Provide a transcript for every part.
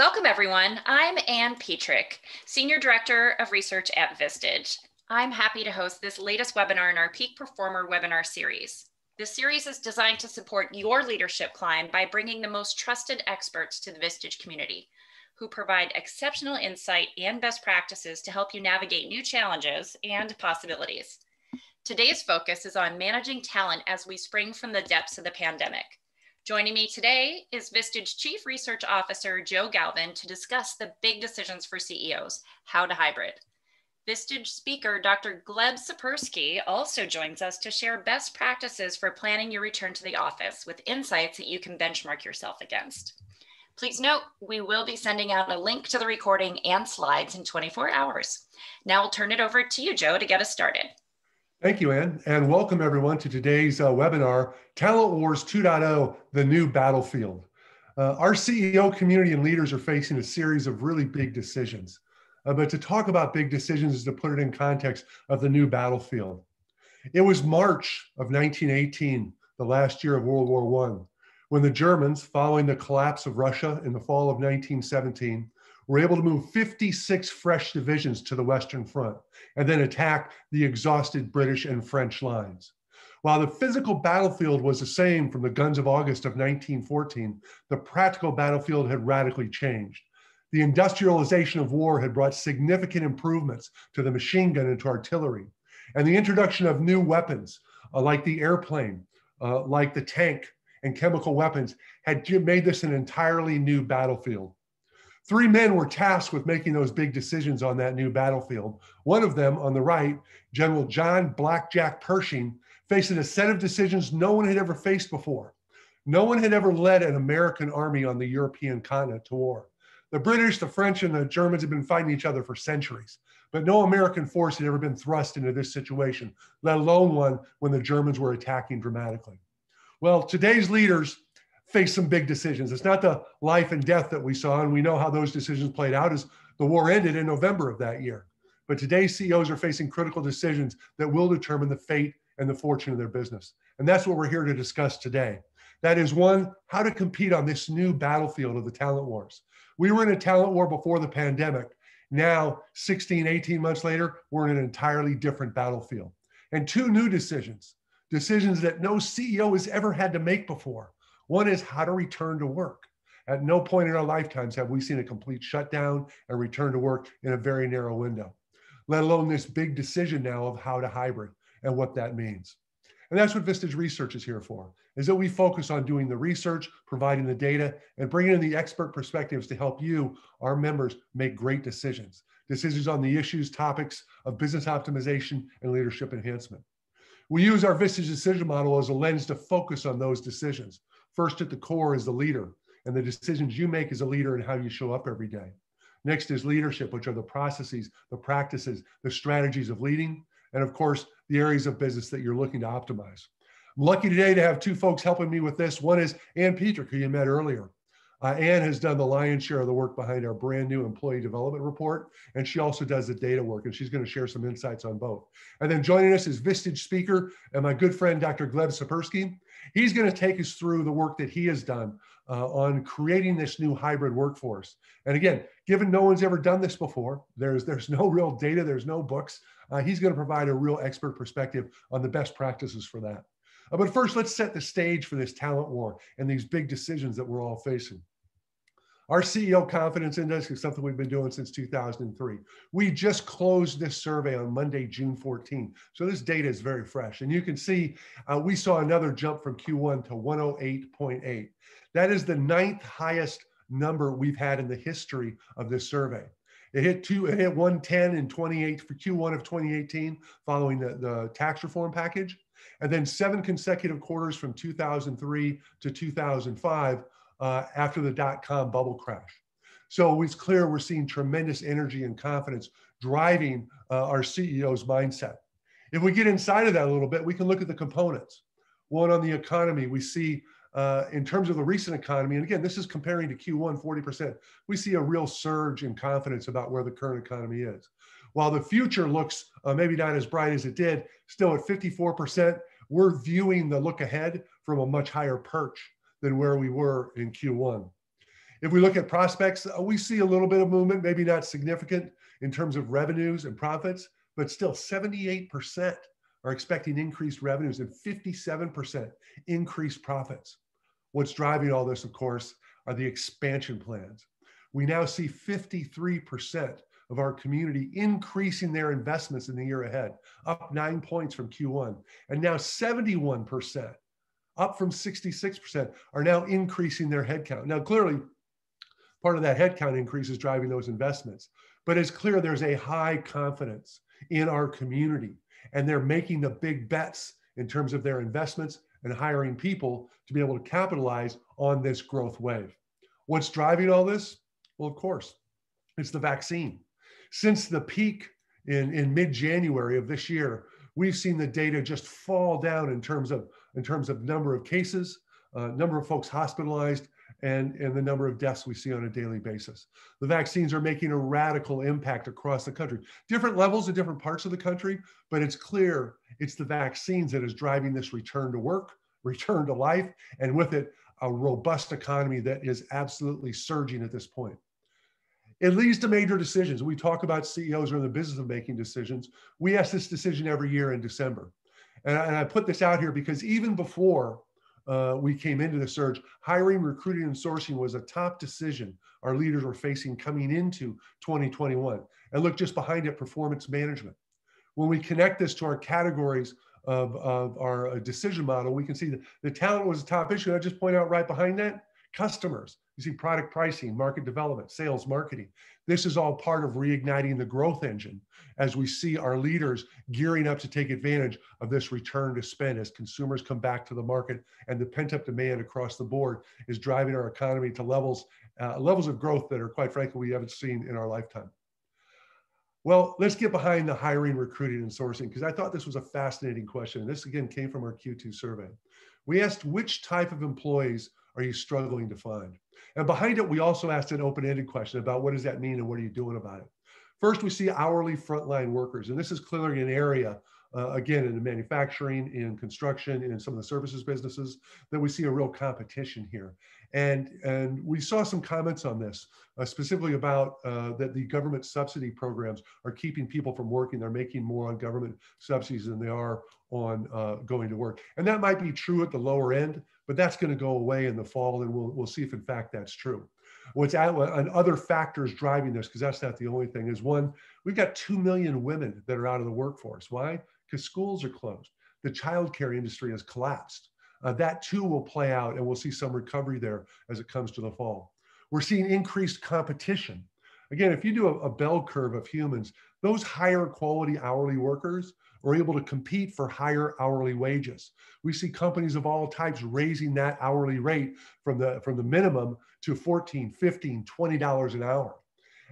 Welcome, everyone. I'm Ann Petrick, Senior Director of Research at Vistage. I'm happy to host this latest webinar in our Peak Performer webinar series. This series is designed to support your leadership climb by bringing the most trusted experts to the Vistage community, who provide exceptional insight and best practices to help you navigate new challenges and possibilities. Today's focus is on managing talent as we spring from the depths of the pandemic. Joining me today is Vistage Chief Research Officer Joe Galvin to discuss the big decisions for CEOs, how to hybrid. Vistage speaker Dr. Gleb Tsipursky also joins us to share best practices for planning your return to the office with insights that you can benchmark yourself against. Please note, we will be sending out a link to the recording and slides in 24 hours. Now I'll turn it over to you, Joe, to get us started. Thank you, Ann, and welcome everyone to today's uh, webinar, Talent Wars 2.0, the new battlefield. Uh, our CEO community and leaders are facing a series of really big decisions. Uh, but to talk about big decisions is to put it in context of the new battlefield. It was March of 1918, the last year of World War I, when the Germans, following the collapse of Russia in the fall of 1917, were able to move 56 fresh divisions to the Western Front and then attack the exhausted British and French lines. While the physical battlefield was the same from the guns of August of 1914, the practical battlefield had radically changed. The industrialization of war had brought significant improvements to the machine gun and to artillery. And the introduction of new weapons, uh, like the airplane, uh, like the tank, and chemical weapons, had made this an entirely new battlefield. Three men were tasked with making those big decisions on that new battlefield. One of them, on the right, General John Blackjack Pershing, facing a set of decisions no one had ever faced before. No one had ever led an American army on the European continent to war. The British, the French, and the Germans had been fighting each other for centuries, but no American force had ever been thrust into this situation, let alone one when the Germans were attacking dramatically. Well, today's leaders face some big decisions. It's not the life and death that we saw, and we know how those decisions played out as the war ended in November of that year. But today, CEOs are facing critical decisions that will determine the fate and the fortune of their business. And that's what we're here to discuss today. That is one, how to compete on this new battlefield of the talent wars. We were in a talent war before the pandemic. Now, 16, 18 months later, we're in an entirely different battlefield. And two new decisions, decisions that no CEO has ever had to make before. One is how to return to work. At no point in our lifetimes have we seen a complete shutdown and return to work in a very narrow window, let alone this big decision now of how to hybrid and what that means. And that's what Vistage Research is here for, is that we focus on doing the research, providing the data, and bringing in the expert perspectives to help you, our members, make great decisions. Decisions on the issues, topics of business optimization and leadership enhancement. We use our Vistage decision model as a lens to focus on those decisions. First at the core is the leader and the decisions you make as a leader and how you show up every day. Next is leadership, which are the processes, the practices, the strategies of leading, and of course, the areas of business that you're looking to optimize. I'm lucky today to have two folks helping me with this. One is Ann Petrick, who you met earlier. Uh, Ann has done the lion's share of the work behind our brand new employee development report, and she also does the data work, and she's going to share some insights on both. And then joining us is Vistage speaker and my good friend, Dr. Gleb Tsipursky. He's going to take us through the work that he has done uh, on creating this new hybrid workforce. And again, given no one's ever done this before, there's, there's no real data, there's no books. Uh, he's going to provide a real expert perspective on the best practices for that. Uh, but first, let's set the stage for this talent war and these big decisions that we're all facing. Our CEO Confidence Index is something we've been doing since 2003. We just closed this survey on Monday, June 14. So this data is very fresh. And you can see uh, we saw another jump from Q1 to 108.8. That is the ninth highest number we've had in the history of this survey. It hit two, it hit 110 in 28 for Q1 of 2018 following the, the tax reform package. And then seven consecutive quarters from 2003 to 2005 uh, after the dot com bubble crash. So it's clear we're seeing tremendous energy and confidence driving uh, our CEO's mindset. If we get inside of that a little bit, we can look at the components. One on the economy, we see uh, in terms of the recent economy, and again, this is comparing to Q1 40%, we see a real surge in confidence about where the current economy is. While the future looks uh, maybe not as bright as it did, still at 54%, we're viewing the look ahead from a much higher perch than where we were in Q1. If we look at prospects, uh, we see a little bit of movement, maybe not significant in terms of revenues and profits, but still 78% are expecting increased revenues and 57% increased profits. What's driving all this, of course, are the expansion plans. We now see 53% of our community increasing their investments in the year ahead, up nine points from Q1. And now 71%, up from 66%, are now increasing their headcount. Now, clearly, part of that headcount increase is driving those investments. But it's clear there's a high confidence in our community, and they're making the big bets in terms of their investments and hiring people to be able to capitalize on this growth wave. What's driving all this? Well, of course, it's the vaccine. Since the peak in, in mid-January of this year, we've seen the data just fall down in terms of in terms of number of cases, uh, number of folks hospitalized, and, and the number of deaths we see on a daily basis. The vaccines are making a radical impact across the country. Different levels in different parts of the country, but it's clear it's the vaccines that is driving this return to work, return to life, and with it, a robust economy that is absolutely surging at this point. It leads to major decisions. We talk about CEOs are in the business of making decisions. We ask this decision every year in December. And I, and I put this out here because even before uh, we came into the surge, hiring, recruiting, and sourcing was a top decision our leaders were facing coming into 2021. And look just behind it, performance management. When we connect this to our categories of, of our uh, decision model, we can see that the talent was a top issue. I just point out right behind that, customers. You see product pricing, market development, sales, marketing. This is all part of reigniting the growth engine as we see our leaders gearing up to take advantage of this return to spend as consumers come back to the market and the pent up demand across the board is driving our economy to levels, uh, levels of growth that are quite frankly we haven't seen in our lifetime. Well, let's get behind the hiring, recruiting, and sourcing because I thought this was a fascinating question. This again came from our Q2 survey. We asked which type of employees are you struggling to find? And behind it, we also asked an open ended question about what does that mean and what are you doing about it? First, we see hourly frontline workers, and this is clearly an area, uh, again, in the manufacturing, in construction, in some of the services businesses, that we see a real competition here. And, and we saw some comments on this, uh, specifically about uh, that the government subsidy programs are keeping people from working. They're making more on government subsidies than they are on uh, going to work. And that might be true at the lower end, but that's going to go away in the fall, and we'll, we'll see if in fact that's true. What's at, and other factors driving this, because that's not the only thing, is one, we've got 2 million women that are out of the workforce. Why? Because schools are closed. The childcare industry has collapsed. Uh, that too will play out, and we'll see some recovery there as it comes to the fall. We're seeing increased competition. Again, if you do a, a bell curve of humans, those higher quality hourly workers are able to compete for higher hourly wages. We see companies of all types raising that hourly rate from the, from the minimum to 14, 15, $20 an hour.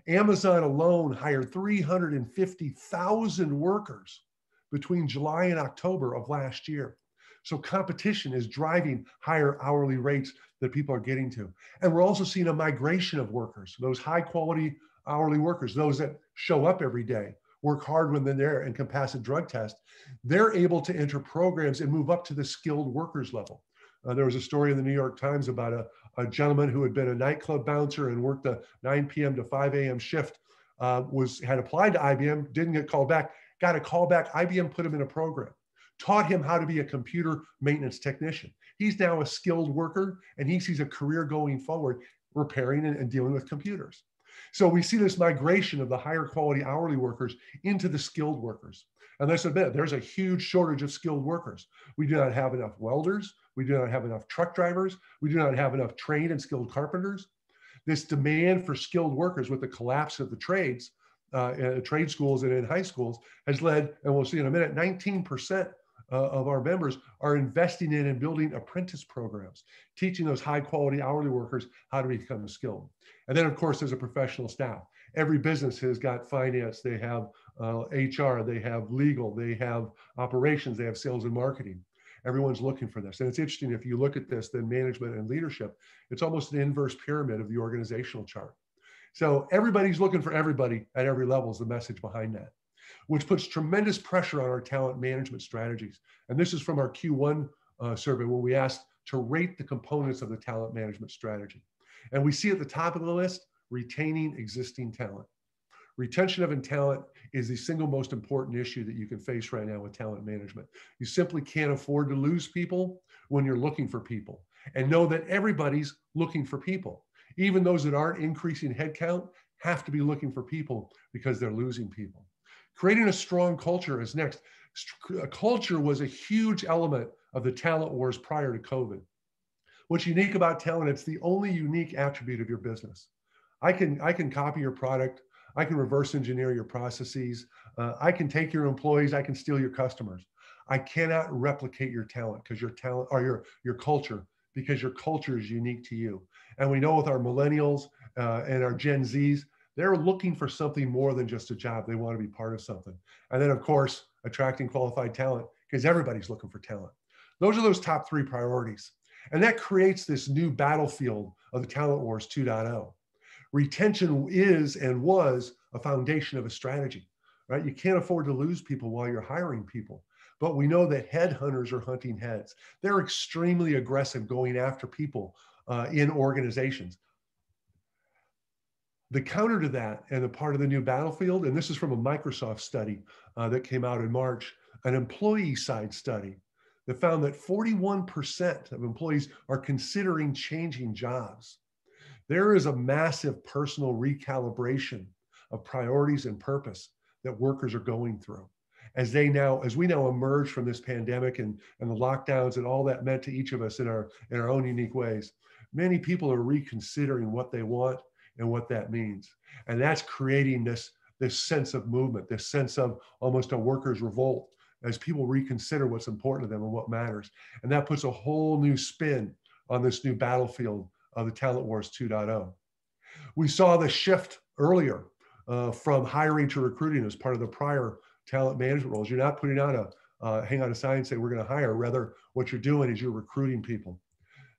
Amazon alone hired 350,000 workers between July and October of last year. So competition is driving higher hourly rates that people are getting to. And we're also seeing a migration of workers, those high quality hourly workers, those that show up every day, work hard when they're there and can pass a drug test, they're able to enter programs and move up to the skilled workers level. Uh, there was a story in the New York Times about a, a gentleman who had been a nightclub bouncer and worked a 9 p.m. to 5 a.m. shift, uh, was had applied to IBM, didn't get called back, got a call back. IBM put him in a program, taught him how to be a computer maintenance technician. He's now a skilled worker and he sees a career going forward repairing and, and dealing with computers. So we see this migration of the higher quality hourly workers into the skilled workers. And let's admit, there's a huge shortage of skilled workers. We do not have enough welders. We do not have enough truck drivers. We do not have enough trained and skilled carpenters. This demand for skilled workers with the collapse of the trades, uh, trade schools and in high schools has led, and we'll see in a minute, 19% uh, of our members are investing in and building apprentice programs, teaching those high quality hourly workers how to become skilled. And then, of course, there's a professional staff. Every business has got finance, they have uh, HR, they have legal, they have operations, they have sales and marketing. Everyone's looking for this. And it's interesting if you look at this, then management and leadership, it's almost an inverse pyramid of the organizational chart. So everybody's looking for everybody at every level is the message behind that which puts tremendous pressure on our talent management strategies. And this is from our Q1 uh, survey where we asked to rate the components of the talent management strategy. And we see at the top of the list, retaining existing talent. Retention of talent is the single most important issue that you can face right now with talent management. You simply can't afford to lose people when you're looking for people and know that everybody's looking for people. Even those that aren't increasing headcount have to be looking for people because they're losing people. Creating a strong culture is next. A culture was a huge element of the talent wars prior to COVID. What's unique about talent, it's the only unique attribute of your business. I can, I can copy your product, I can reverse engineer your processes. Uh, I can take your employees. I can steal your customers. I cannot replicate your talent because your talent or your, your culture because your culture is unique to you. And we know with our millennials uh, and our Gen Zs, they're looking for something more than just a job. They want to be part of something. And then, of course, attracting qualified talent because everybody's looking for talent. Those are those top three priorities. And that creates this new battlefield of the Talent Wars 2.0 retention is and was a foundation of a strategy, right? You can't afford to lose people while you're hiring people. But we know that headhunters are hunting heads. They're extremely aggressive going after people uh, in organizations. The counter to that, and a part of the new battlefield, and this is from a Microsoft study uh, that came out in March, an employee side study that found that 41% of employees are considering changing jobs. There is a massive personal recalibration of priorities and purpose that workers are going through as they now as we now emerge from this pandemic and, and the lockdowns and all that meant to each of us in our in our own unique ways. Many people are reconsidering what they want and what that means and that's creating this this sense of movement this sense of almost a workers revolt as people reconsider what's important to them and what matters and that puts a whole new spin on this new battlefield of the Talent Wars 2.0. We saw the shift earlier uh, from hiring to recruiting as part of the prior talent management roles. You're not putting out a uh, hang on a sign and say we're going to hire. Rather, what you're doing is you're recruiting people.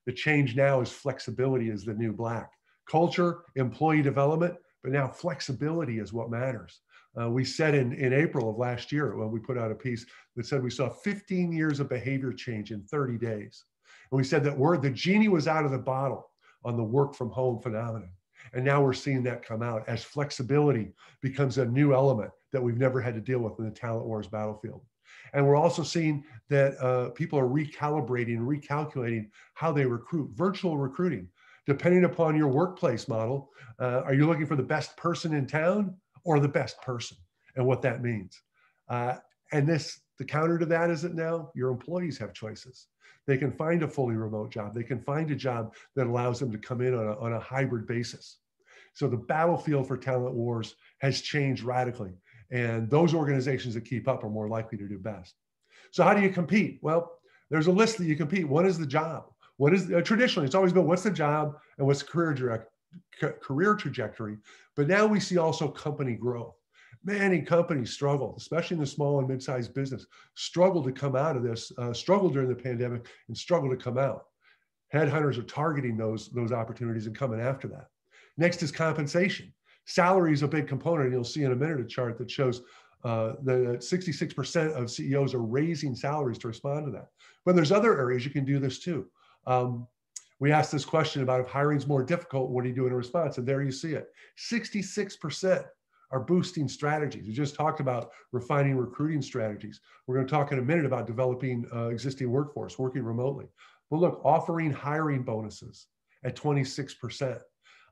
The change now is flexibility is the new black. Culture, employee development, but now flexibility is what matters. Uh, we said in, in April of last year when we put out a piece that said we saw 15 years of behavior change in 30 days. And we said that word, the genie was out of the bottle on the work from home phenomenon. And now we're seeing that come out as flexibility becomes a new element that we've never had to deal with in the talent wars battlefield. And we're also seeing that uh, people are recalibrating, recalculating how they recruit, virtual recruiting. Depending upon your workplace model, uh, are you looking for the best person in town or the best person and what that means? Uh, and this, the counter to that is that now your employees have choices. They can find a fully remote job. They can find a job that allows them to come in on a, on a hybrid basis. So the battlefield for talent wars has changed radically. And those organizations that keep up are more likely to do best. So how do you compete? Well, there's a list that you compete. What is the job? What is uh, traditionally it's always been what's the job and what's the career direct career trajectory. But now we see also company growth many companies struggle, especially in the small and mid-sized business, struggle to come out of this, uh, struggle during the pandemic and struggle to come out. Headhunters are targeting those, those opportunities and coming after that. Next is compensation. Salary is a big component. And you'll see in a minute a chart that shows uh, that 66% of CEOs are raising salaries to respond to that. But there's other areas you can do this too. Um, we asked this question about if hiring is more difficult, what do you do in response? And there you see it. 66% are boosting strategies. We just talked about refining recruiting strategies. We're going to talk in a minute about developing uh, existing workforce, working remotely. But look, offering hiring bonuses at 26%.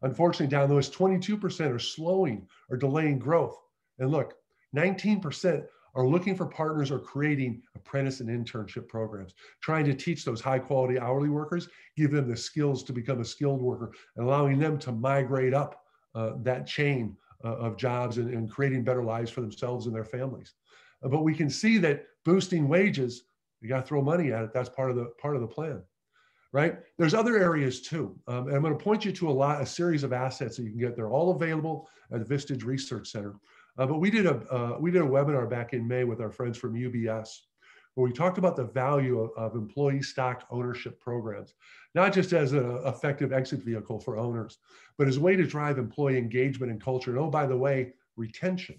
Unfortunately, down those 22% are slowing or delaying growth. And look, 19% are looking for partners or creating apprentice and internship programs, trying to teach those high quality hourly workers, give them the skills to become a skilled worker, and allowing them to migrate up uh, that chain uh, of jobs and, and, creating better lives for themselves and their families. Uh, but we can see that boosting wages, you got to throw money at it. That's part of the part of the plan, right? There's other areas too. Um, and I'm going to point you to a lot, a series of assets that you can get. They're all available at the Vistage Research Center. Uh, but we did a uh, we did a webinar back in May with our friends from UBS where we talked about the value of, of employee stock ownership programs, not just as an effective exit vehicle for owners, but as a way to drive employee engagement and culture. And oh, by the way, retention.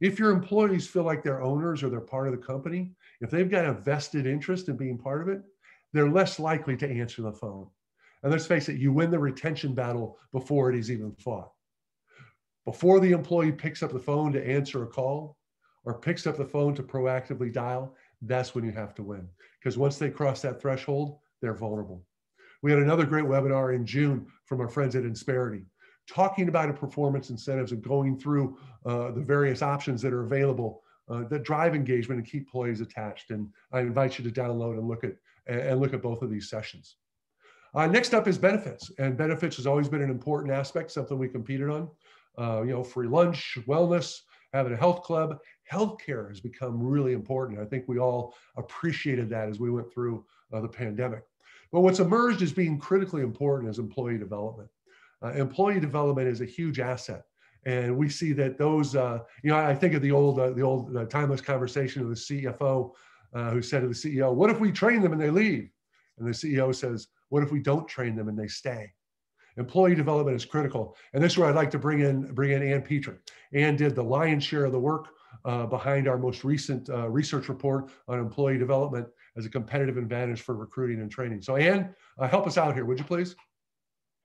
If your employees feel like they're owners or they're part of the company, if they've got a vested interest in being part of it, they're less likely to answer the phone. And let's face it, you win the retention battle before it is even fought. Before the employee picks up the phone to answer a call or picks up the phone to proactively dial, that's when you have to win. Because once they cross that threshold, they're vulnerable. We had another great webinar in June from our friends at Insperity, talking about performance incentives and going through uh, the various options that are available uh, that drive engagement and keep employees attached. And I invite you to download and look at and look at both of these sessions. Uh, next up is benefits, and benefits has always been an important aspect, something we competed on. Uh, you know, free lunch, wellness, having a health club, healthcare has become really important. I think we all appreciated that as we went through uh, the pandemic. But what's emerged as being critically important is employee development. Uh, employee development is a huge asset. And we see that those, uh, you know, I think of the old, uh, the old uh, timeless conversation of the CFO uh, who said to the CEO, "What if we train them and they leave?" And the CEO says, "What if we don't train them and they stay?" Employee development is critical, and this is where I'd like to bring in bring in Ann Petrick. Ann did the lion's share of the work uh, behind our most recent uh, research report on employee development as a competitive advantage for recruiting and training. So, Ann, uh, help us out here, would you please?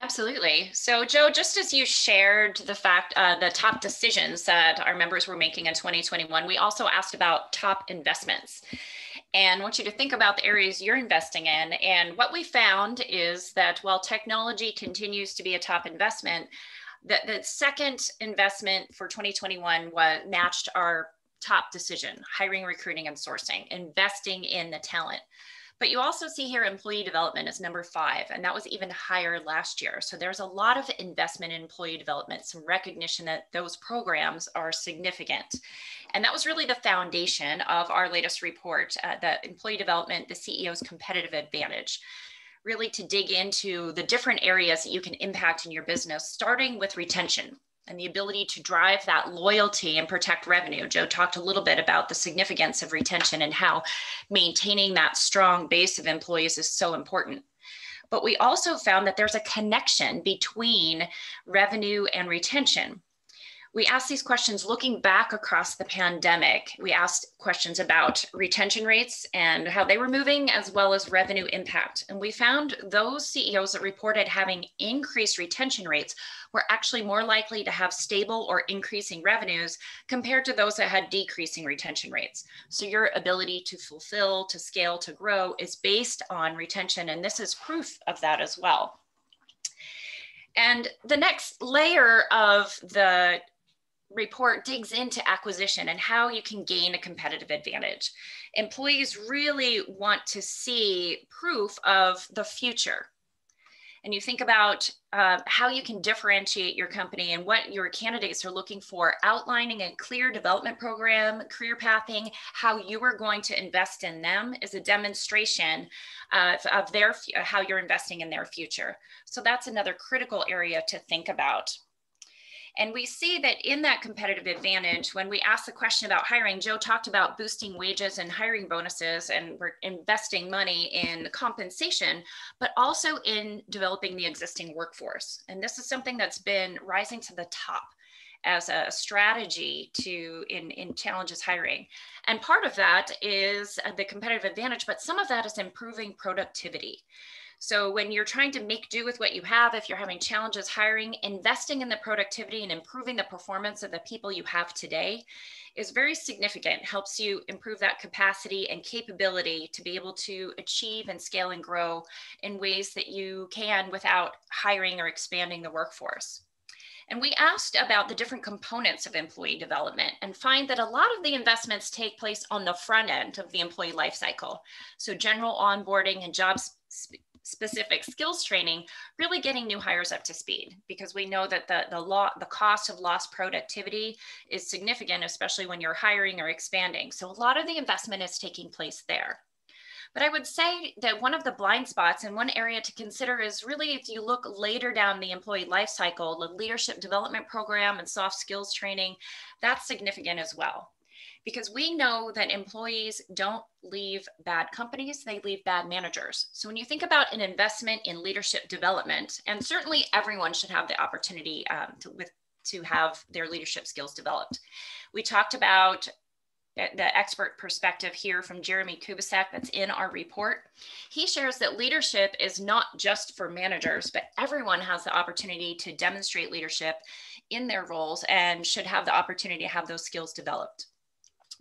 Absolutely. So, Joe, just as you shared the fact, uh, the top decisions that our members were making in 2021, we also asked about top investments. And want you to think about the areas you're investing in. And what we found is that while technology continues to be a top investment, the, the second investment for 2021 was matched our top decision hiring, recruiting, and sourcing, investing in the talent. But you also see here employee development is number five, and that was even higher last year. So there's a lot of investment in employee development, some recognition that those programs are significant. And that was really the foundation of our latest report, uh, employee development, the CEO's competitive advantage really to dig into the different areas that you can impact in your business, starting with retention and the ability to drive that loyalty and protect revenue. Joe talked a little bit about the significance of retention and how maintaining that strong base of employees is so important. But we also found that there's a connection between revenue and retention we asked these questions looking back across the pandemic. We asked questions about retention rates and how they were moving, as well as revenue impact. And we found those CEOs that reported having increased retention rates were actually more likely to have stable or increasing revenues compared to those that had decreasing retention rates. So your ability to fulfill, to scale, to grow is based on retention. And this is proof of that as well. And the next layer of the report digs into acquisition and how you can gain a competitive advantage. Employees really want to see proof of the future. And you think about uh, how you can differentiate your company and what your candidates are looking for, outlining a clear development program, career pathing, how you are going to invest in them is a demonstration uh, of their how you're investing in their future. So that's another critical area to think about. And we see that in that competitive advantage, when we ask the question about hiring, Joe talked about boosting wages and hiring bonuses, and we're investing money in compensation, but also in developing the existing workforce. And this is something that's been rising to the top as a strategy to in, in challenges hiring. And part of that is uh, the competitive advantage, but some of that is improving productivity. So when you're trying to make do with what you have, if you're having challenges hiring, investing in the productivity and improving the performance of the people you have today is very significant, helps you improve that capacity and capability to be able to achieve and scale and grow in ways that you can without hiring or expanding the workforce. And we asked about the different components of employee development and find that a lot of the investments take place on the front end of the employee lifecycle. So general onboarding and jobs specific skills training, really getting new hires up to speed because we know that the, the, law, the cost of lost productivity is significant, especially when you're hiring or expanding. So a lot of the investment is taking place there. But I would say that one of the blind spots and one area to consider is really if you look later down the employee life cycle, the leadership development program and soft skills training, that's significant as well because we know that employees don't leave bad companies, they leave bad managers. So when you think about an investment in leadership development, and certainly everyone should have the opportunity um, to, with, to have their leadership skills developed. We talked about the expert perspective here from Jeremy Kubicek that's in our report. He shares that leadership is not just for managers, but everyone has the opportunity to demonstrate leadership in their roles and should have the opportunity to have those skills developed.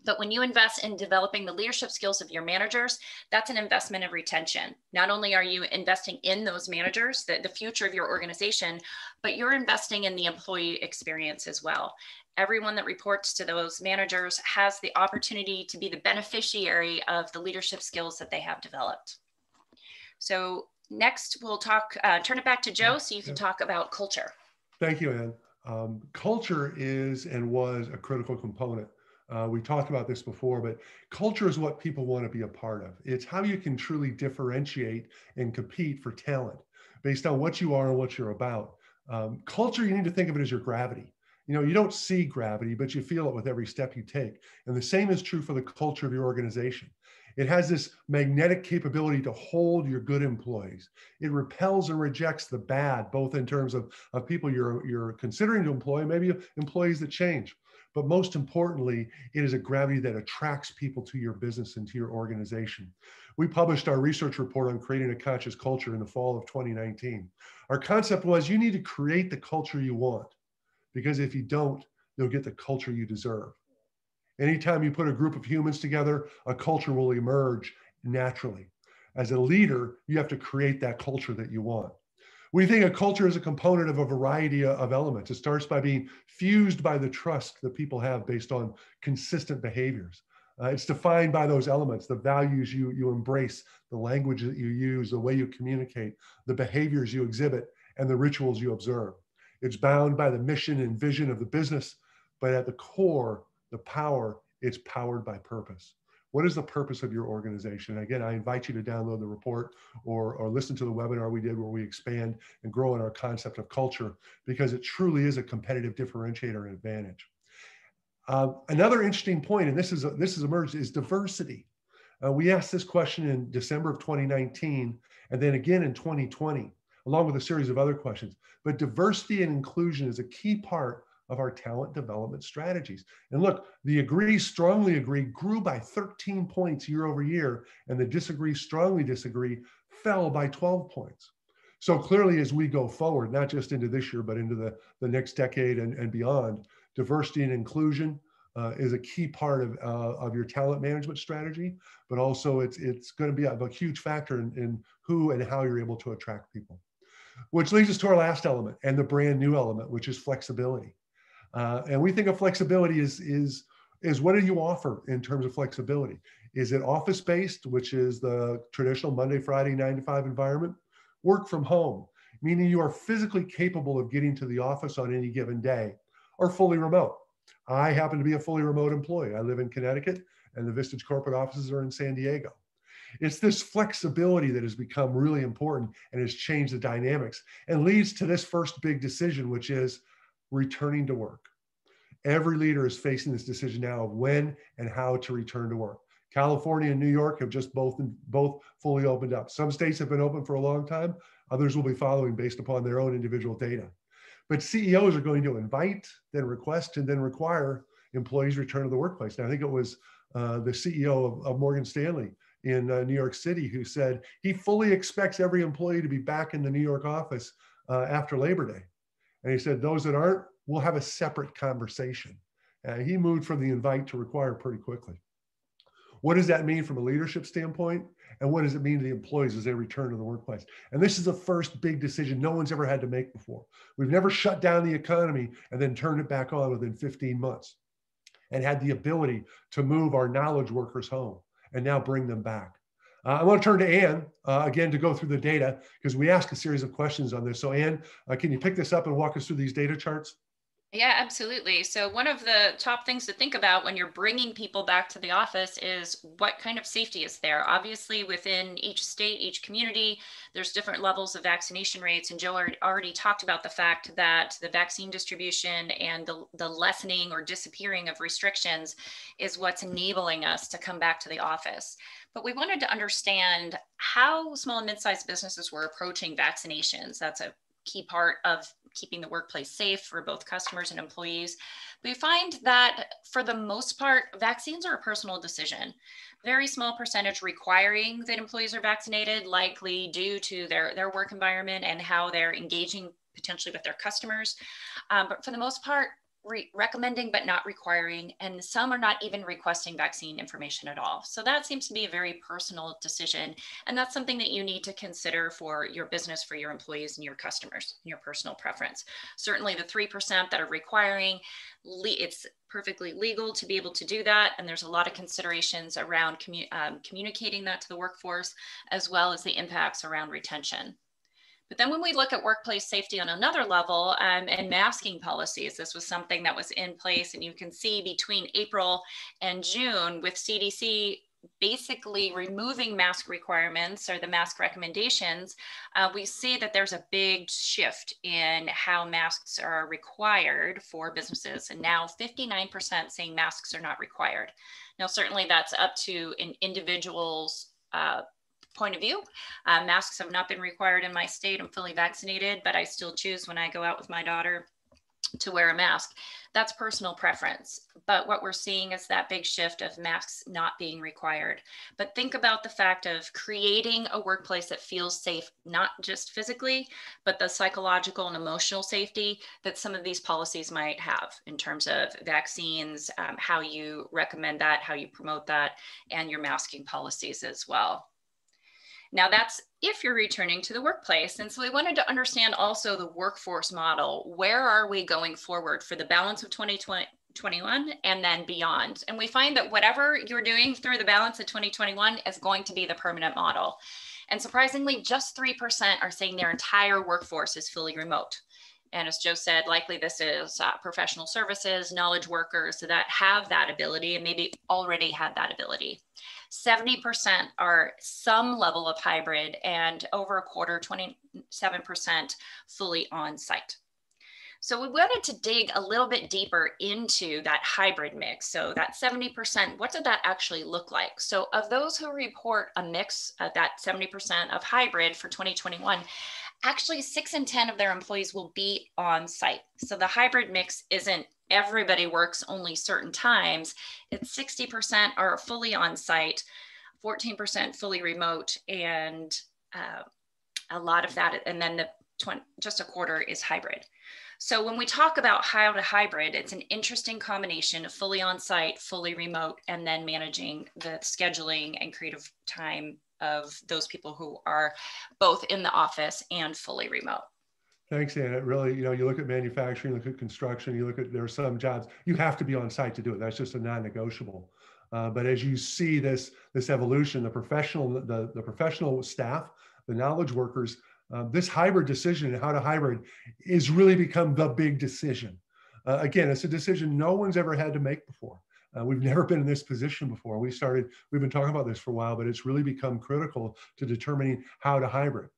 But when you invest in developing the leadership skills of your managers, that's an investment of retention. Not only are you investing in those managers, the, the future of your organization, but you're investing in the employee experience as well. Everyone that reports to those managers has the opportunity to be the beneficiary of the leadership skills that they have developed. So next we'll talk, uh, turn it back to Joe so you can talk about culture. Thank you, Ann. Um, culture is and was a critical component uh, we talked about this before, but culture is what people want to be a part of. It's how you can truly differentiate and compete for talent based on what you are and what you're about. Um, culture, you need to think of it as your gravity. You know, you don't see gravity, but you feel it with every step you take. And the same is true for the culture of your organization. It has this magnetic capability to hold your good employees. It repels and rejects the bad, both in terms of, of people you're, you're considering to employ, maybe employees that change. But most importantly, it is a gravity that attracts people to your business and to your organization. We published our research report on creating a conscious culture in the fall of 2019. Our concept was you need to create the culture you want, because if you don't, you'll get the culture you deserve. Anytime you put a group of humans together, a culture will emerge naturally. As a leader, you have to create that culture that you want. We think a culture is a component of a variety of elements. It starts by being fused by the trust that people have based on consistent behaviors. Uh, it's defined by those elements, the values you, you embrace, the language that you use, the way you communicate, the behaviors you exhibit, and the rituals you observe. It's bound by the mission and vision of the business, but at the core, the power, it's powered by purpose. What is the purpose of your organization? Again, I invite you to download the report or, or listen to the webinar we did where we expand and grow in our concept of culture because it truly is a competitive differentiator and advantage. Uh, another interesting point, and this is this has emerged, is diversity. Uh, we asked this question in December of 2019, and then again in 2020, along with a series of other questions. But diversity and inclusion is a key part of our talent development strategies. And look, the agree, strongly agree grew by 13 points year over year, and the disagree, strongly disagree fell by 12 points. So clearly, as we go forward, not just into this year, but into the, the next decade and, and beyond, diversity and inclusion uh, is a key part of, uh, of your talent management strategy, but also it's, it's going to be a, a huge factor in, in who and how you're able to attract people. Which leads us to our last element and the brand new element, which is flexibility. Uh, and we think of flexibility is, is, is what do you offer in terms of flexibility? Is it office based, which is the traditional Monday, Friday, nine to five environment? Work from home, meaning you are physically capable of getting to the office on any given day, or fully remote. I happen to be a fully remote employee. I live in Connecticut, and the Vistage corporate offices are in San Diego. It's this flexibility that has become really important and has changed the dynamics and leads to this first big decision, which is returning to work. Every leader is facing this decision now of when and how to return to work. California and New York have just both both fully opened up. Some states have been open for a long time. Others will be following based upon their own individual data. But CEOs are going to invite, then request, and then require employees return to the workplace. Now, I think it was uh, the CEO of, of, Morgan Stanley in uh, New York City who said he fully expects every employee to be back in the New York office uh, after Labor Day. And he said, those that aren't, we'll have a separate conversation. Uh, he moved from the invite to require pretty quickly. What does that mean from a leadership standpoint? And what does it mean to the employees as they return to the workplace? And this is the first big decision no one's ever had to make before. We've never shut down the economy and then turned it back on within 15 months and had the ability to move our knowledge workers home and now bring them back. Uh, I want to turn to Ann uh, again to go through the data because we asked a series of questions on this. So Ann, uh, can you pick this up and walk us through these data charts? Yeah, absolutely. So, one of the top things to think about when you're bringing people back to the office is what kind of safety is there. Obviously, within each state, each community, there's different levels of vaccination rates. And Joe already talked about the fact that the vaccine distribution and the, the lessening or disappearing of restrictions is what's enabling us to come back to the office. But we wanted to understand how small and mid sized businesses were approaching vaccinations. That's a key part of keeping the workplace safe for both customers and employees. We find that for the most part, vaccines are a personal decision. Very small percentage requiring that employees are vaccinated, likely due to their, their work environment and how they're engaging potentially with their customers. Um, but for the most part, re- recommending but not requiring, and some are not even requesting vaccine information at all. So that seems to be a very personal decision. And that's something that you need to consider for your business, for your employees, and your customers, and your personal preference. Certainly, the 3% that are requiring, it's perfectly legal to be able to do that. And there's a lot of considerations around commu- um, communicating that to the workforce, as well as the impacts around retention. But then when we look at workplace safety on another level um, and masking policies, this was something that was in place. And you can see between April and June with CDC basically removing mask requirements or the mask recommendations, uh, we see that there's a big shift in how masks are required for businesses. And now 59% saying masks are not required. Now, certainly that's up to an individual's uh, point of view. Uh, masks have not been required in my state. I'm fully vaccinated, but I still choose when I go out with my daughter to wear a mask. That's personal preference. But what we're seeing is that big shift of masks not being required. But think about the fact of creating a workplace that feels safe, not just physically, but the psychological and emotional safety that some of these policies might have in terms of vaccines, um, how you recommend that, how you promote that, and your masking policies as well. Now that's if you're returning to the workplace. And so we wanted to understand also the workforce model. Where are we going forward for the balance of 2020? 21 and then beyond. And we find that whatever you're doing through the balance of 2021 is going to be the permanent model. And surprisingly, just 3% are saying their entire workforce is fully remote. And as Joe said, likely this is uh, professional services, knowledge workers that have that ability and maybe already had that ability. 70% are some level of hybrid, and over a quarter, 27% fully on site. So we wanted to dig a little bit deeper into that hybrid mix. So that 70%, what did that actually look like? So of those who report a mix of that 70% of hybrid for 2021, actually six in 10 of their employees will be on site. So the hybrid mix isn't everybody works only certain times. It's 60% are fully on site, 14% fully remote, and uh, a lot of that, and then the 20, just a quarter is hybrid. So when we talk about how to hybrid, it's an interesting combination of fully on site, fully remote, and then managing the scheduling and creative time of those people who are both in the office and fully remote. Thanks, Anna. Really, you know, you look at manufacturing, you look at construction, you look at there are some jobs you have to be on site to do it. That's just a non-negotiable. Uh, but as you see this this evolution, the professional the the professional staff, the knowledge workers, uh, this hybrid decision and how to hybrid is really become the big decision. Uh, again, it's a decision no one's ever had to make before. Uh, we've never been in this position before. We started, we've been talking about this for a while, but it's really become critical to determining how to hybrid.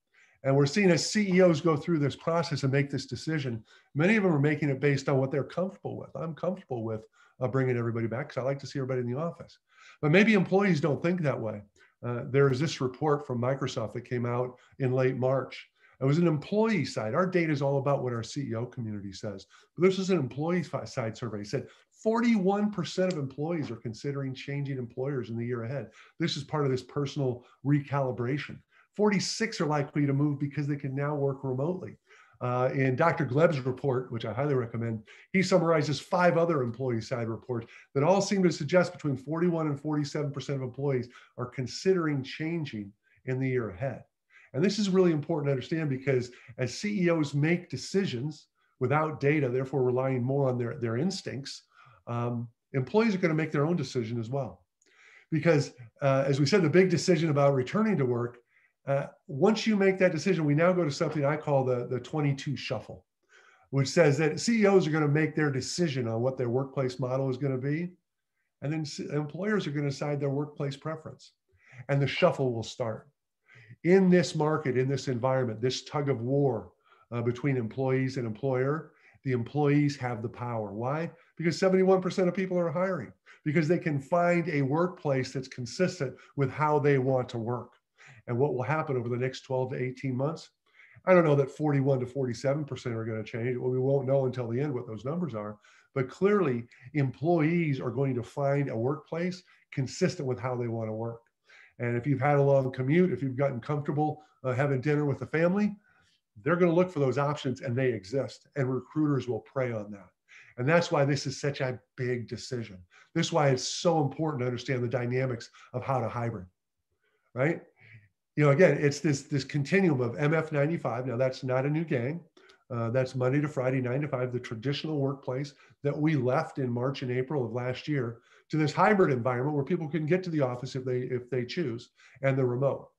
And we're seeing as CEOs go through this process and make this decision, many of them are making it based on what they're comfortable with. I'm comfortable with uh, bringing everybody back because I like to see everybody in the office. But maybe employees don't think that way. Uh, there is this report from Microsoft that came out in late March. It was an employee side. Our data is all about what our CEO community says. But this is an employee side survey. It said 41% of employees are considering changing employers in the year ahead. This is part of this personal recalibration. 46 are likely to move because they can now work remotely. Uh, in Dr. Gleb's report, which I highly recommend, he summarizes five other employee side reports that all seem to suggest between 41 and 47% of employees are considering changing in the year ahead. And this is really important to understand because as CEOs make decisions without data, therefore relying more on their, their instincts, um, employees are going to make their own decision as well. Because uh, as we said, the big decision about returning to work uh, once you make that decision, we now go to something I call the, the 22 shuffle, which says that CEOs are going to make their decision on what their workplace model is going to be. And then employers are going to decide their workplace preference. And the shuffle will start. In this market, in this environment, this tug of war uh, between employees and employer, the employees have the power. Why? Because 71% of people are hiring, because they can find a workplace that's consistent with how they want to work and what will happen over the next 12 to 18 months. I don't know that 41 to 47% are going to change. Well, we won't know until the end what those numbers are. But clearly, employees are going to find a workplace consistent with how they want to work. And if you've had a long commute, if you've gotten comfortable uh, having dinner with the family, they're going to look for those options and they exist. And recruiters will prey on that. And that's why this is such a big decision. This is why it's so important to understand the dynamics of how to hybrid, right? You know, again, it's this this continuum of MF95. Now, that's not a new gang. Uh, that's Monday to Friday, nine to five, the traditional workplace that we left in March and April of last year to this hybrid environment where people can get to the office if they if they choose and the remote.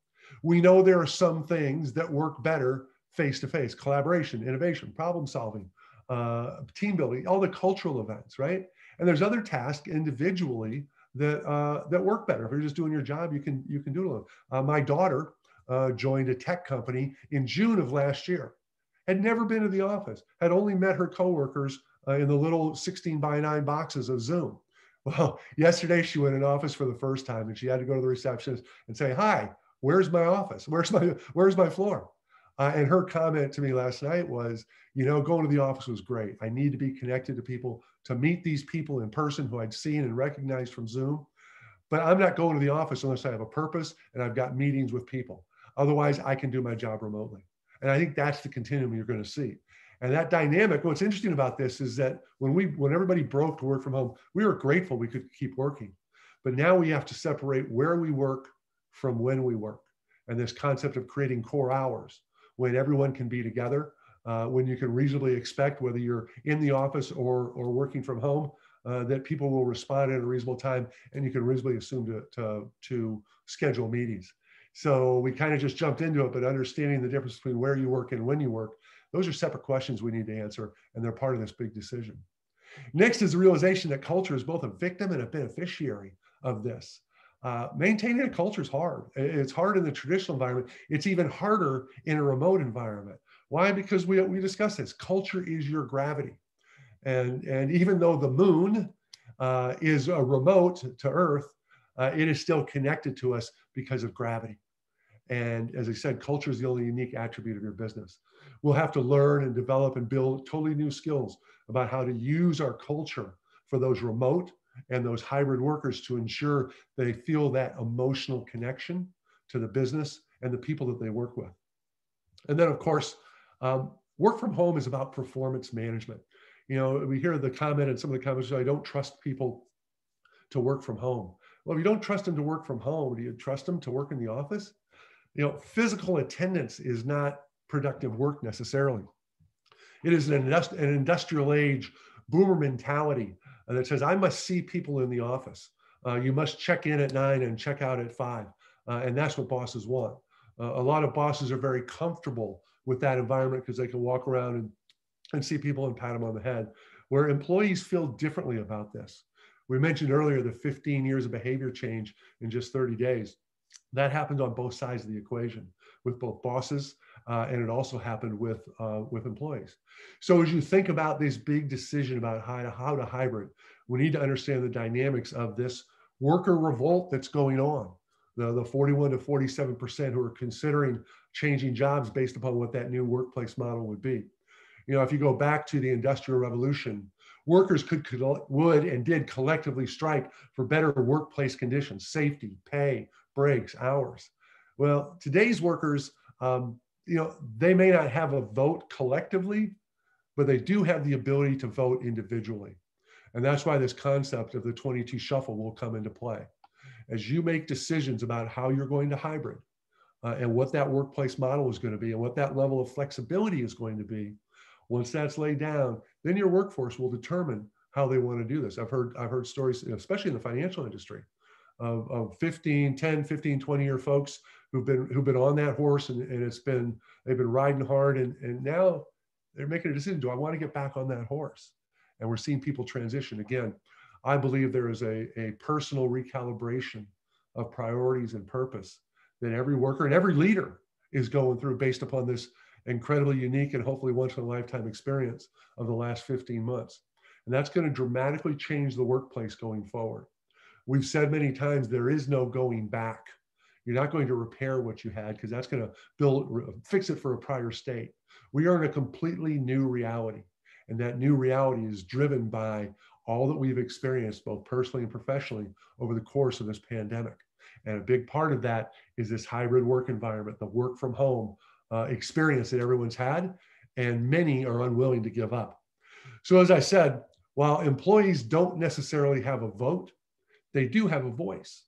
We know there are some things that work better face to face, collaboration, innovation, problem solving, uh, team building, all the cultural events, right? And there's other tasks individually that uh, that work better. If you're just doing your job, you can you can do it. Uh, my daughter uh, joined a tech company in June of last year. Had never been to the office. Had only met her coworkers uh, in the little 16 by 9 boxes of Zoom. Well, yesterday she went in office for the first time, and she had to go to the receptionist and say, "Hi, where's my office? Where's my where's my floor?" Uh, and her comment to me last night was, you know, going to the office was great. I need to be connected to people, to meet these people in person who I'd seen and recognized from Zoom. But I'm not going to the office unless I have a purpose and I've got meetings with people. Otherwise, I can do my job remotely. And I think that's the continuum you're going to see. And that dynamic, what's interesting about this is that when we when everybody broke to work from home, we were grateful we could keep working. But now we have to separate where we work from when we work. And this concept of creating core hours when everyone can be together, uh, when you can reasonably expect, whether you're in the office or, or working from home, uh, that people will respond at a reasonable time and you can reasonably assume to, to, to schedule meetings. So we kind of just jumped into it, but understanding the difference between where you work and when you work, those are separate questions we need to answer, and they're part of this big decision. Next is the realization that culture is both a victim and a beneficiary of this. Uh, maintaining a culture is hard. It's hard in the traditional environment. It's even harder in a remote environment. Why? Because we, we discussed this. Culture is your gravity. And, and even though the moon uh, is a remote to Earth, uh, it is still connected to us because of gravity. And as I said, culture is the only unique attribute of your business. We'll have to learn and develop and build totally new skills about how to use our culture for those remote and those hybrid workers to ensure they feel that emotional connection to the business and the people that they work with. And then, of course, um, work from home is about performance management. You know, we hear the comment and some of the comments, I don't trust people to work from home. Well, if you don't trust them to work from home, do you trust them to work in the office? You know, physical attendance is not productive work necessarily. It is an, an industrial age boomer mentality that says, I must see people in the office. Uh, you must check in at nine and check out at five. Uh, and that's what bosses want. Uh, a lot of bosses are very comfortable with that environment because they can walk around and, and see people and pat them on the head, where employees feel differently about this. We mentioned earlier the 15 years of behavior change in just 30 days. That happened on both sides of the equation with both bosses uh, and it also happened with uh, with employees. So as you think about this big decision about how to how to hybrid, we need to understand the dynamics of this worker revolt that's going on. The, the 41 to 47 percent who are considering changing jobs based upon what that new workplace model would be. You know, if you go back to the Industrial Revolution, workers could, would and did collectively strike for better workplace conditions, safety, pay, breaks, hours. Well, today's workers um, you know, they may not have a vote collectively, but they do have the ability to vote individually. And that's why this concept of the 22 shuffle will come into play. As you make decisions about how you're going to hybrid uh, and what that workplace model is going to be and what that level of flexibility is going to be, once that's laid down, then your workforce will determine how they want to do this. I've heard, I've heard stories, especially in the financial industry, of, of 15, 10, 15, 20 year folks who've been who've been on that horse and, and it's been they've been riding hard and, and now they're making a decision do i want to get back on that horse? And we're seeing people transition. Again i believe there is a, a personal recalibration of priorities and purpose that every worker and every leader is going through based upon this incredibly unique and hopefully once in a lifetime experience of the last 15 months. And that's going to dramatically change the workplace going forward we've said many times there is no going back You're not going to repair what you had because that's going to build, fix it for a prior state. We are in a completely new reality. And that new reality is driven by all that we've experienced, both personally and professionally, over the course of this pandemic. And a big part of that is this hybrid work environment, the work from home uh, experience that everyone's had, and many are unwilling to give up. So, as I said, while employees don't necessarily have a vote, they do have a voice.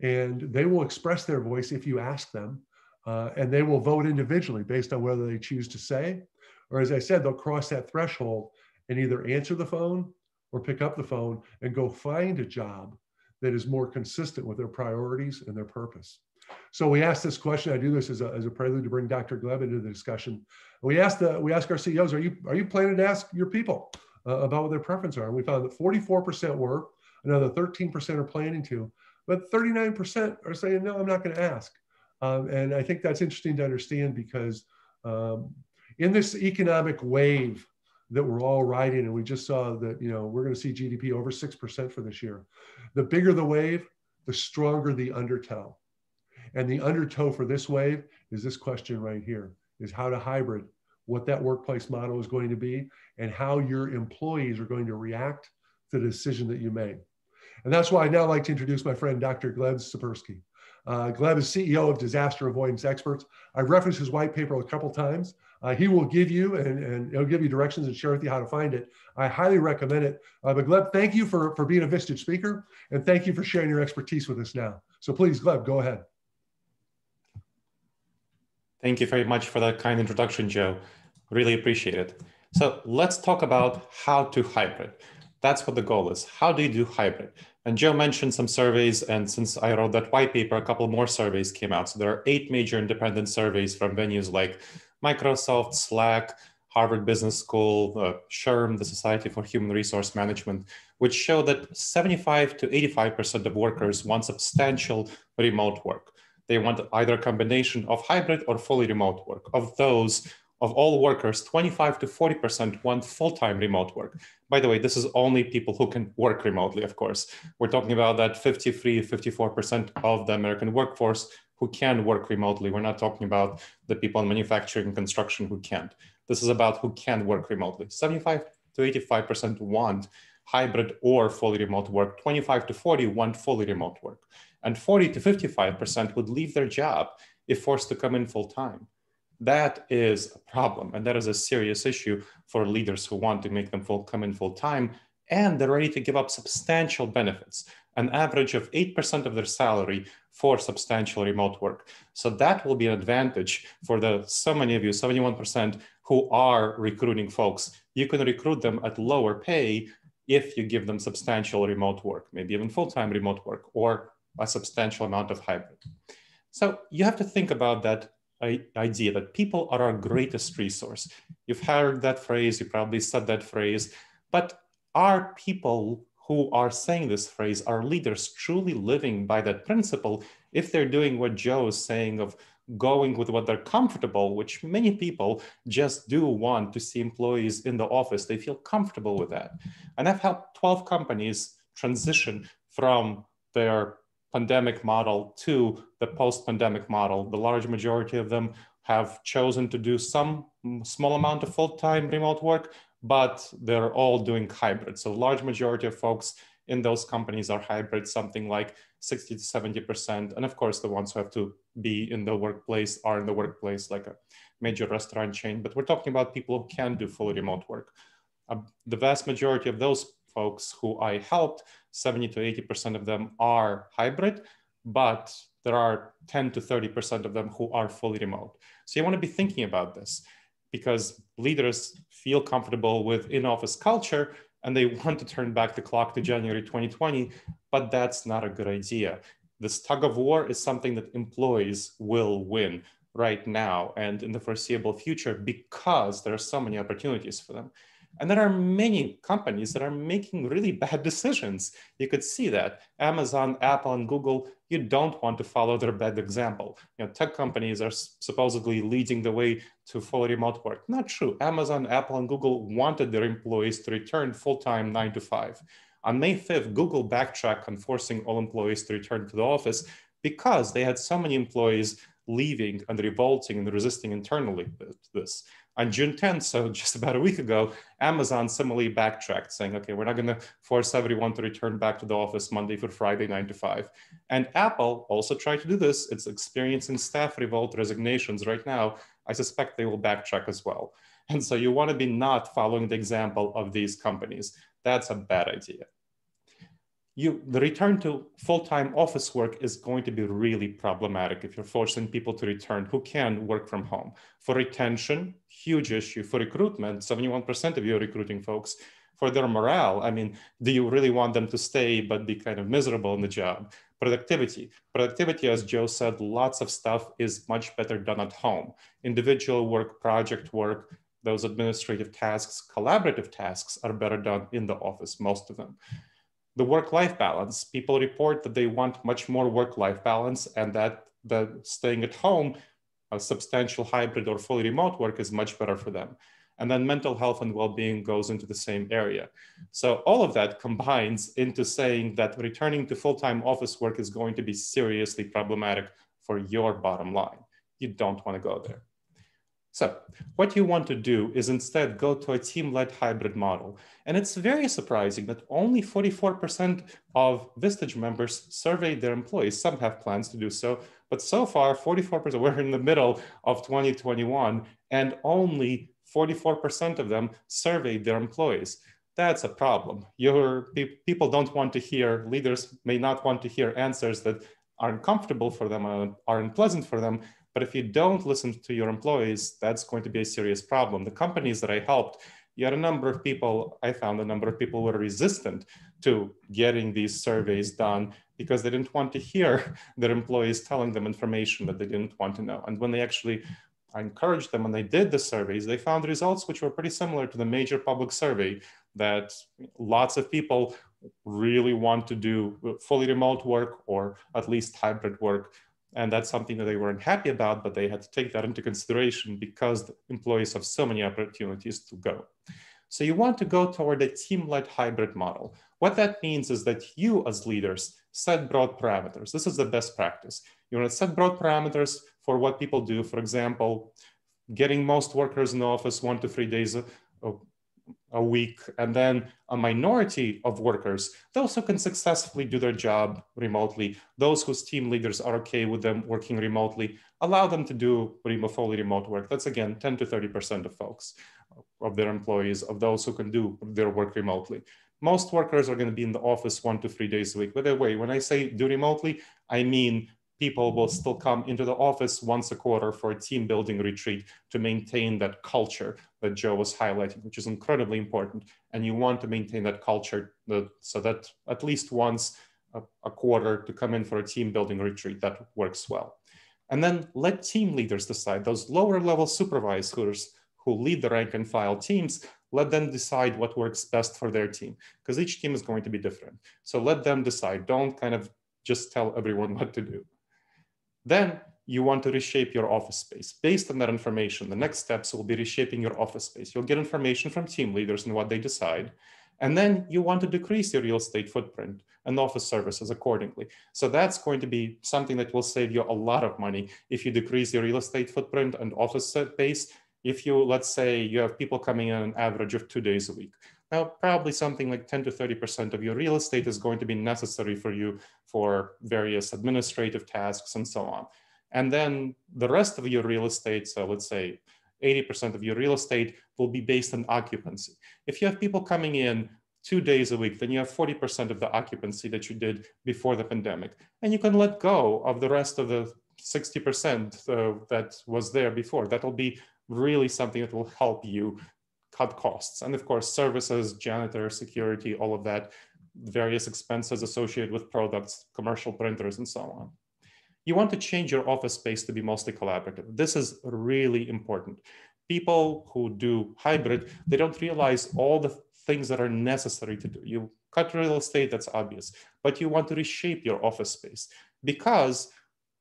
And they will express their voice if you ask them. Uh, and they will vote individually based on whether they choose to say, or as I said, they'll cross that threshold and either answer the phone or pick up the phone and go find a job that is more consistent with their priorities and their purpose. So we asked this question. I do this as a, as a prelude to bring Dr. Gleb into the discussion. We asked the, we ask our CEOs, are you are you planning to ask your people uh, about what their preferences are? And we found that 44% were, another 13% are planning to, but 39% are saying no, I'm not going to ask. Um, and I think that's interesting to understand because um, in this economic wave that we're all riding, and we just saw that you know we're going to see GDP over six percent for this year. The bigger the wave, the stronger the undertow. And the undertow for this wave is this question right here: is how to hybrid, what that workplace model is going to be, and how your employees are going to react to the decision that you made. And that's why I now like to introduce my friend Dr. Gleb Tsipursky. Uh, Gleb is CEO of Disaster Avoidance Experts. I've referenced his white paper a couple times. Uh, he will give you and, and he'll give you directions and share with you how to find it. I highly recommend it. Uh, but Gleb, thank you for, for being a Vistage speaker and thank you for sharing your expertise with us now. So please, Gleb, go ahead. Thank you very much for that kind introduction, Joe. Really appreciate it. So let's talk about how to hybrid. That's what the goal is. How do you do hybrid? And Joe mentioned some surveys, and since I wrote that white paper, a couple more surveys came out. So there are eight major independent surveys from venues like Microsoft, Slack, Harvard Business School, uh, SHRM, the Society for Human Resource Management, which show that 75 to 85% of workers want substantial remote work. They want either a combination of hybrid or fully remote work. Of those, of all workers, 25 to 40% want full-time remote work. By the way, this is only people who can work remotely, of course. We're talking about that 53, 54% of the American workforce who can work remotely. We're not talking about the people in manufacturing and construction who can't. This is about who can work remotely. 75 to 85% want hybrid or fully remote work. 25 to 40 want fully remote work. And 40 to 55% would leave their job if forced to come in full time that is a problem and that is a serious issue for leaders who want to make them full come in full time and they're ready to give up substantial benefits an average of 8% of their salary for substantial remote work. So that will be an advantage for the so many of you 71% who are recruiting folks. You can recruit them at lower pay if you give them substantial remote work maybe even full-time remote work or a substantial amount of hybrid. So you have to think about that idea that people are our greatest resource. You've heard that phrase, you probably said that phrase, but are people who are saying this phrase, are leaders truly living by that principle if they're doing what Joe is saying of going with what they're comfortable, which many people just do want to see employees in the office. They feel comfortable with that. And I've helped 12 companies transition from their pandemic model to the post-pandemic model. The large majority of them have chosen to do some small amount of full-time remote work, but they're all doing hybrid. So large majority of folks in those companies are hybrid, something like 60 to 70%. And of course, the ones who have to be in the workplace are in the workplace like a major restaurant chain. But we're talking about people who can do fully remote work. Uh, the vast majority of those folks who I helped 70 to 80% of them are hybrid, but there are 10 to 30% of them who are fully remote. So you want to be thinking about this because leaders feel comfortable with in-office culture and they want to turn back the clock to January 2020, but that's not a good idea. This tug of war is something that employees will win right now and in the foreseeable future because there are so many opportunities for them. And there are many companies that are making really bad decisions. You could see that Amazon, Apple, and Google, you don't want to follow their bad example. You know, tech companies are supposedly leading the way to full remote work. Not true. Amazon, Apple, and Google wanted their employees to return full-time nine to five. On May 5th, Google backtracked on forcing all employees to return to the office because they had so many employees leaving and revolting and resisting internally this. On June 10th, so just about a week ago, Amazon similarly backtracked, saying, okay, we're not going to force everyone to return back to the office Monday through Friday, 9 to 5. And Apple also tried to do this. It's experiencing staff revolt resignations right now. I suspect they will backtrack as well. And so you want to be not following the example of these companies. That's a bad idea you, the return to full-time office work is going to be really problematic if you're forcing people to return who can work from home. For retention, huge issue. For recruitment, 71% of you are recruiting folks. For their morale, I mean, do you really want them to stay but be kind of miserable in the job? Productivity. Productivity, as Joe said, lots of stuff is much better done at home. Individual work, project work, those administrative tasks, collaborative tasks are better done in the office, most of them the work-life balance. People report that they want much more work-life balance and that the staying at home, a substantial hybrid or fully remote work is much better for them. And then mental health and well-being goes into the same area. So all of that combines into saying that returning to full-time office work is going to be seriously problematic for your bottom line. You don't want to go there. So what you want to do is instead go to a team-led hybrid model. And it's very surprising that only 44% of Vistage members surveyed their employees. Some have plans to do so, but so far 44%, we're in the middle of 2021 and only 44% of them surveyed their employees. That's a problem. Your people don't want to hear, leaders may not want to hear answers that aren't comfortable for them, uh, aren't pleasant for them, but if you don't listen to your employees, that's going to be a serious problem. The companies that I helped, you had a number of people, I found a number of people were resistant to getting these surveys done because they didn't want to hear their employees telling them information that they didn't want to know. And when they actually I encouraged them when they did the surveys, they found results which were pretty similar to the major public survey that lots of people really want to do fully remote work or at least hybrid work and that's something that they weren't happy about, but they had to take that into consideration because the employees have so many opportunities to go. So you want to go toward a team-led hybrid model. What that means is that you as leaders set broad parameters. This is the best practice. You want to set broad parameters for what people do. For example, getting most workers in the office one to three days a, week, and then a minority of workers, those who can successfully do their job remotely, those whose team leaders are okay with them working remotely, allow them to do fully remote work. That's again 10 to 30% of folks, of their employees, of those who can do their work remotely. Most workers are going to be in the office one to three days a week. By the way, when I say do remotely, I mean people will still come into the office once a quarter for a team building retreat to maintain that culture that Joe was highlighting, which is incredibly important. And you want to maintain that culture so that at least once a, quarter to come in for a team building retreat, that works well. And then let team leaders decide, those lower level supervisors who lead the rank and file teams, let them decide what works best for their team because each team is going to be different. So let them decide. Don't kind of just tell everyone what to do. Then you want to reshape your office space. Based on that information, the next steps will be reshaping your office space. You'll get information from team leaders and what they decide. And then you want to decrease your real estate footprint and office services accordingly. So that's going to be something that will save you a lot of money if you decrease your real estate footprint and office space. If you, let's say, you have people coming in an average of two days a week. Now, probably something like 10 to 30% of your real estate is going to be necessary for you for various administrative tasks and so on. And then the rest of your real estate, so let's say 80% of your real estate will be based on occupancy. If you have people coming in two days a week, then you have 40% of the occupancy that you did before the pandemic. And you can let go of the rest of the 60% uh, that was there before. That'll be really something that will help you cut costs. And of course, services, janitor, security, all of that, various expenses associated with products, commercial printers, and so on. You want to change your office space to be mostly collaborative. This is really important. People who do hybrid, they don't realize all the things that are necessary to do. You cut real estate, that's obvious, but you want to reshape your office space because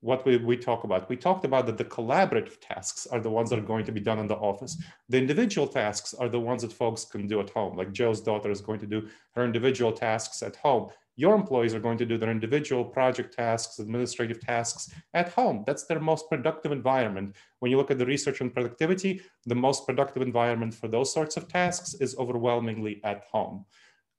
what we, we talk about. We talked about that the collaborative tasks are the ones that are going to be done in the office. The individual tasks are the ones that folks can do at home. Like Joe's daughter is going to do her individual tasks at home. Your employees are going to do their individual project tasks, administrative tasks at home. That's their most productive environment. When you look at the research on productivity, the most productive environment for those sorts of tasks is overwhelmingly at home.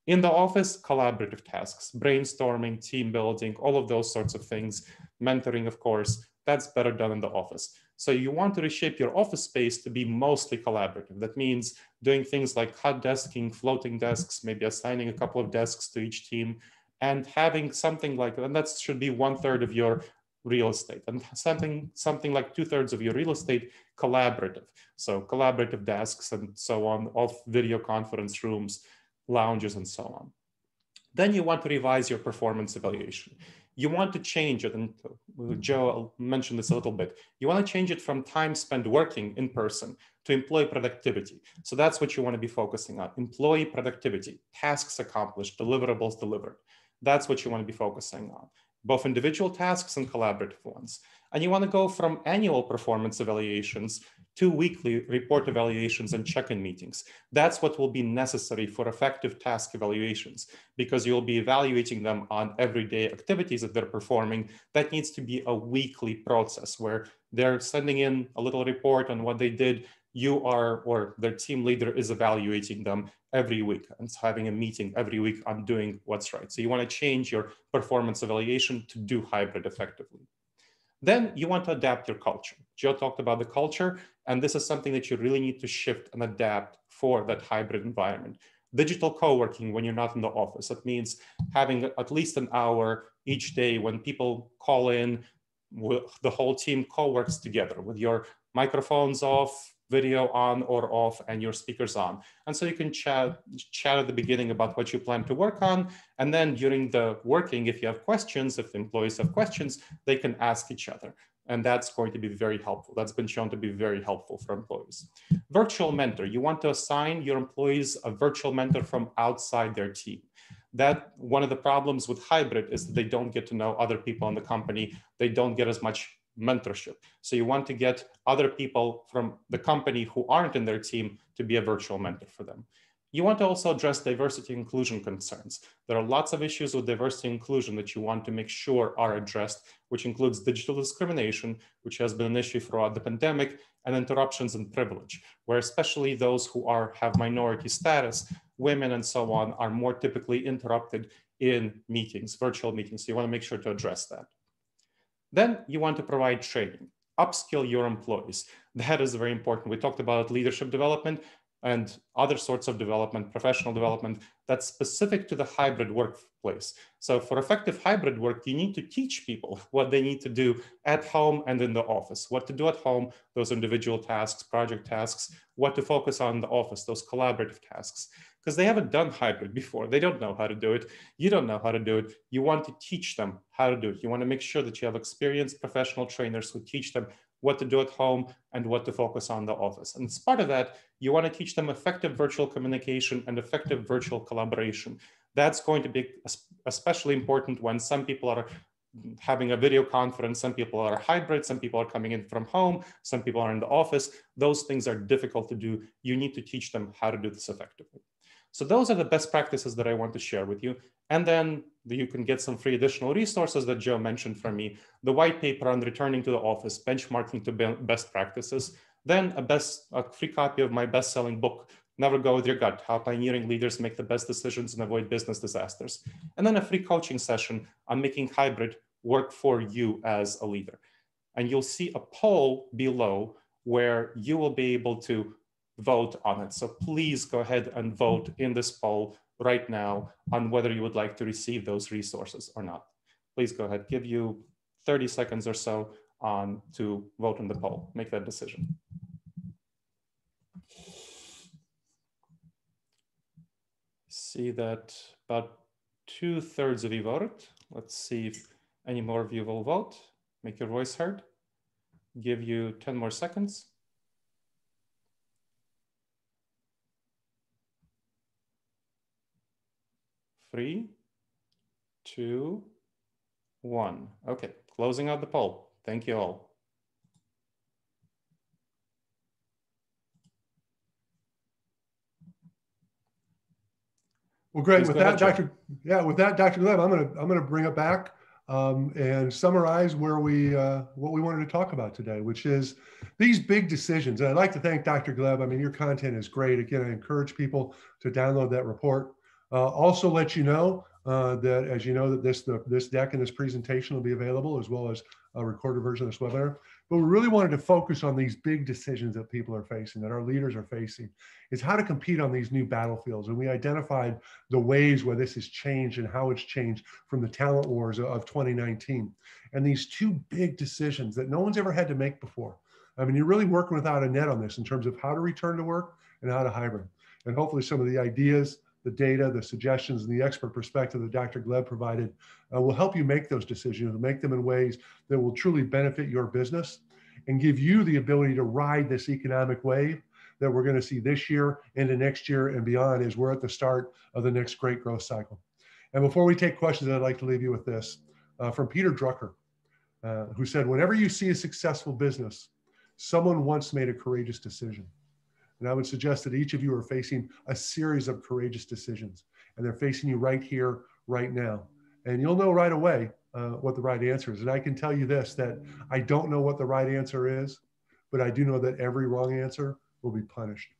In the office, collaborative tasks, brainstorming, team building, all of those sorts of things, mentoring, of course, that's better done in the office. So you want to reshape your office space to be mostly collaborative. That means doing things like hot desking, floating desks, maybe assigning a couple of desks to each team, and having something like, and that should be one third of your real estate and something something like two thirds of your real estate collaborative so collaborative desks and so on off video conference rooms lounges, and so on. Then you want to revise your performance evaluation. You want to change it, and Joe mentioned this a little bit. You want to change it from time spent working in person to employee productivity. So that's what you want to be focusing on employee productivity, tasks accomplished, deliverables delivered. That's what you want to be focusing on, both individual tasks and collaborative ones. And you want to go from annual performance evaluations to weekly report evaluations and check-in meetings. That's what will be necessary for effective task evaluations because you'll be evaluating them on everyday activities that they're performing. That needs to be a weekly process where they're sending in a little report on what they did. You are, or their team leader is evaluating them every week and having a meeting every week on doing what's right. So you want to change your performance evaluation to do hybrid effectively. Then you want to adapt your culture. Joe talked about the culture, and this is something that you really need to shift and adapt for that hybrid environment. Digital co-working when you're not in the office. That means having at least an hour each day when people call in, the whole team co-works together with your microphones off, video on or off and your speakers on. And so you can chat, chat at the beginning about what you plan to work on. And then during the working, if you have questions, if employees have questions, they can ask each other. And that's going to be very helpful. That's been shown to be very helpful for employees. Virtual mentor, you want to assign your employees a virtual mentor from outside their team that one of the problems with hybrid is that they don't get to know other people in the company. They don't get as much mentorship. So you want to get other people from the company who aren't in their team to be a virtual mentor for them. You want to also address diversity inclusion concerns. There are lots of issues with diversity inclusion that you want to make sure are addressed, which includes digital discrimination, which has been an issue throughout the pandemic, and interruptions in privilege, where especially those who are have minority status, women and so on, are more typically interrupted in meetings, virtual meetings. So you want to make sure to address that. Then you want to provide training, upskill your employees. That is very important. We talked about leadership development and other sorts of development, professional development that's specific to the hybrid workplace. So for effective hybrid work, you need to teach people what they need to do at home and in the office, what to do at home, those individual tasks, project tasks, what to focus on in the office, those collaborative tasks because they haven't done hybrid before. They don't know how to do it. You don't know how to do it. You want to teach them how to do it. You want to make sure that you have experienced professional trainers who teach them what to do at home and what to focus on the office. And as part of that, you want to teach them effective virtual communication and effective virtual collaboration. That's going to be especially important when some people are having a video conference. Some people are hybrid, some people are coming in from home, some people are in the office. Those things are difficult to do. You need to teach them how to do this effectively. So those are the best practices that I want to share with you. And then you can get some free additional resources that Joe mentioned from me, the white paper on returning to the office, benchmarking to best practices, then a best a free copy of my best-selling book, Never Go With Your Gut, How Pioneering Leaders Make the Best Decisions and Avoid Business Disasters. And then a free coaching session on making hybrid work for you as a leader. And you'll see a poll below where you will be able to vote on it. So please go ahead and vote in this poll right now on whether you would like to receive those resources or not. Please go ahead, give you 30 seconds or so on to vote in the poll, make that decision. See that about two thirds of you voted. Let's see if any more of you will vote. Make your voice heard. Give you 10 more seconds. Three, two, one. Okay, closing out the poll. Thank you all. Well, great. Please with that, ahead, Dr. Yeah, with that, Dr. Gleb, I'm gonna I'm gonna bring it back um, and summarize where we uh, what we wanted to talk about today, which is these big decisions. And I'd like to thank Dr. Gleb. I mean, your content is great. Again, I encourage people to download that report. Uh, also, let you know uh, that as you know that this the, this deck and this presentation will be available as well as a recorded version of this webinar. But we really wanted to focus on these big decisions that people are facing, that our leaders are facing, is how to compete on these new battlefields. And we identified the ways where this has changed and how it's changed from the talent wars of 2019. And these two big decisions that no one's ever had to make before. I mean, you're really working without a net on this in terms of how to return to work and how to hybrid. And hopefully some of the ideas the data, the suggestions, and the expert perspective that Dr. Gleb provided uh, will help you make those decisions and make them in ways that will truly benefit your business and give you the ability to ride this economic wave that we're going to see this year into next year and beyond as we're at the start of the next great growth cycle. And before we take questions, I'd like to leave you with this uh, from Peter Drucker, uh, who said, Whenever you see a successful business, someone once made a courageous decision. And I would suggest that each of you are facing a series of courageous decisions, and they're facing you right here, right now. And you'll know right away uh, what the right answer is. And I can tell you this that I don't know what the right answer is, but I do know that every wrong answer will be punished.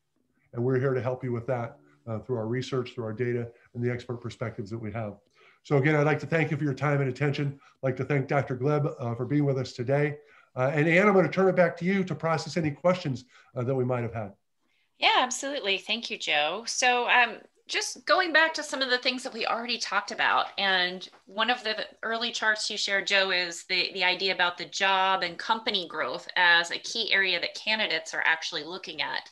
And we're here to help you with that uh, through our research, through our data, and the expert perspectives that we have. So, again, I'd like to thank you for your time and attention. I'd like to thank Dr. Gleb uh, for being with us today. Uh, and Ann, I'm going to turn it back to you to process any questions uh, that we might have had. Yeah, absolutely. Thank you, Joe. So, um, just going back to some of the things that we already talked about, and one of the early charts you shared, Joe, is the, the idea about the job and company growth as a key area that candidates are actually looking at.